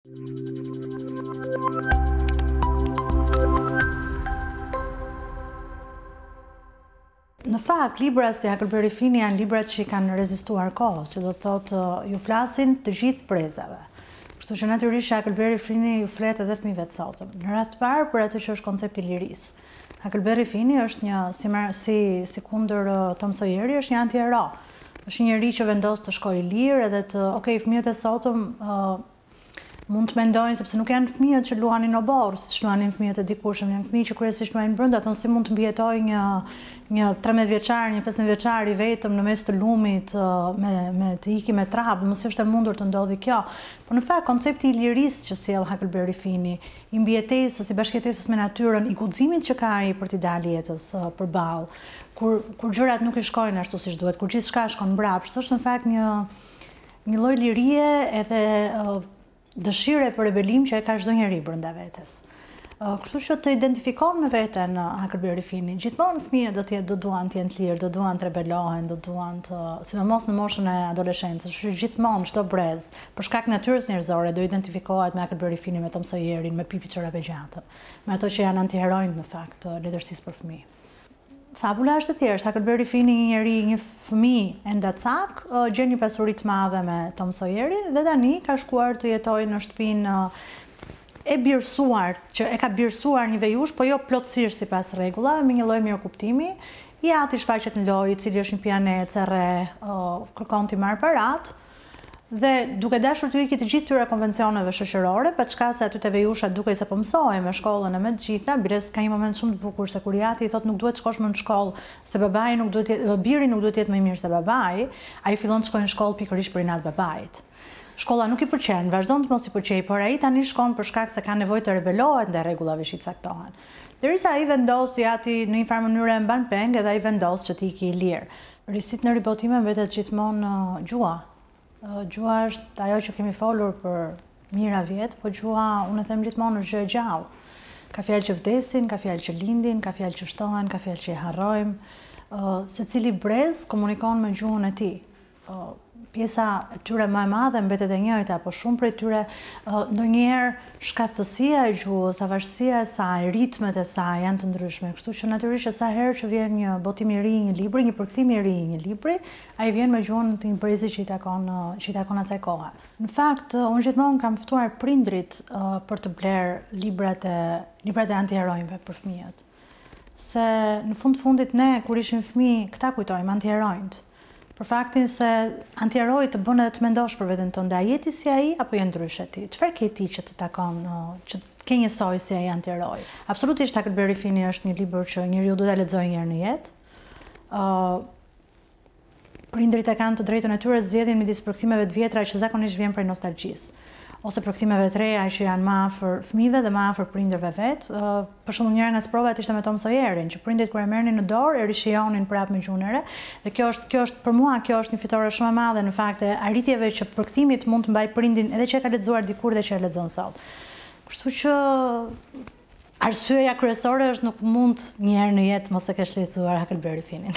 Në fakt, libra si Hakelberi Fini janë libra që i kanë rezistuar kohës, që do të thotë u flasin të gjithë brezave. Kështu që natyrisht Hakelberi Fini u flet edhe fëmijëve të sotëm. Në radhë të parë për atë që është koncepti i lirisë. Hakelberi Fini është një si si sikundër uh, Tom Sojeri është një antihero. Është një njeri që vendos të shkojë lirë edhe të, ok, fëmijët e sotëm uh, mund të mendojnë sepse nuk janë fëmijët që luanin në borë, siç luanin fëmijët e dikurshëm, janë fëmijë që kryesisht luajnë brenda, thonë si mund të mbijetojë një një 13 vjeçar, një 15 vjeçar i vetëm në mes të lumit uh, me me të ikë me trap, mos është e mundur të ndodhë kjo. Por në fakt koncepti i lirisë që sjell Hakelberi Fini i mbijetesës, i bashkëjetesës me natyrën, i guximit që ka ai për t'i dalë jetës përballë, kur kur gjërat nuk i shkojnë ashtu siç duhet, kur gjithçka shkon mbrapsht, është në fakt një një lloj lirie edhe dëshire për rebelim që e ka çdo njeri brenda vetes. Kështu që të identifikon me veten në Hakelberi Fini, gjithmonë fëmijët do të jetë do duan të jenë të lirë, do duan të rebelohen, do duan të, sidomos në moshën e adoleshencës, kështu që gjithmonë çdo brez, Për shkak natyrës njerëzore do identifikohet me Hakelberi Finin me Tom Sojerin, me Pipi Çorapegjatën, me ato që janë antiheronjtë në fakt të letërsisë për fëmijë. Fabula është e thjeshtë, Hakelberi Fini një njeri, një fëmijë endacak gjen një pasuri të madhe me Tom Sojerin dhe tani ka shkuar të jetojë në shtëpinë e birësuar, që e ka birësuar një vejushë, po jo plotësisht sipas rregullave, me një lloj mirëkuptimi, i ati shfaqet në lojë, i cili është një pijanec, e rreh, kërkon t'i marrë paratë, Dhe duke dashur t'u ikë të gjithë këtyre konvencioneve shoqërore, paçka se aty te vejusha dukej se po mësohej me shkollën e me të gjitha, biles ka një moment shumë të bukur se kur i ati i thotë nuk duhet të shkosh më në shkollë se babai nuk duhet të jetë, biri nuk duhet të jetë më i mirë se babai, ai fillon të shkojë në shkollë pikërisht për inat të babait. Shkolla nuk i pëlqen, vazhdon të mos i pëlqejë, por ai tani shkon për shkak se ka nevojë të rebelohet ndaj rregullave që i caktohen. Derisa ai vendos i ati në një farë mënyre e mban peng edhe ai vendos që të ikë i lirë. Risitë në ribotime mbetet gjithmonë gjuha. Gjuha është ajo që kemi folur për mijëra vjet, po gjuha, unë e them gjithmonë, është gjë e gjallë. Ka fjalë që vdesin, ka fjalë që lindin, ka fjalë që shtohen, ka fjalë që i harrojmë. Secili brez komunikon me gjuhën e tij. Pjesa e tyre më e madhe mbetet e njëjta, por shumë prej tyre ndonjëherë shkathtësia e gjuhës, avashtësia e saj, ritmet e saj janë të ndryshme, kështu që natyrisht që sa herë që vjen një botim i ri i një libri, një përkthim i ri i një libri, ai vjen me gjuhën të një brezi që i takon që i takon asaj kohe. Në fakt, unë gjithmonë kam ftuar prindërit për të blerë librat e librat e antiheronjve për fëmijët. Se në fund të fundit ne kur ishim fëmijë këta kujtojmë, antiheronjtë. për faktin se antieroi të bën edhe të mendosh për veten tënde a je ti si ai apo je ndryshe ti, çfarë ke ti që të takon që të ke njësoj si ai antieroi. Absolutisht Huckleberry Finn-i është një libër që njeriu duhet ta lexojë një herë në jetë. ë Prindërit e kanë të drejtën e tyre të zgjedhin midis përkthimeve të vjetra që zakonisht vjen prej nostalgjisë ose përkthimeve të reja që janë më afër fëmijëve dhe më afër prindërve vetë, Për shembull, njëra nga sprovat ishte me Tom Sojerin, që prindit kur e merrnin në dorë e rishijonin prapë me gjuhën e re, dhe kjo është, kjo është, për mua kjo është një fitore shumë e madhe në fakt e arritjeve që përkthimi mund të mbajë prindin edhe që e ka lexuar dikur dhe që e lexon sot. Kështu që arsyeja kryesore është nuk mund një herë në jetë mos e kesh lexuar Huckleberry Finn-in.